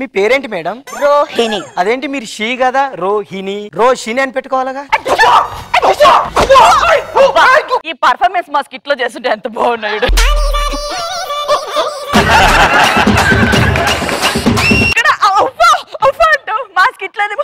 మీ పేరేంటి మేడం? రోహిణి. అదేంటి మీరు షీ కదా? రోహిణి. రోషిణి అని పెట్టుకోవాలగా? ఈ పర్ఫార్మెన్స్ మా స్కిట్లో చేస్తుంటే ఎంత బాగున్నాడు. మా స్కిట్లోనే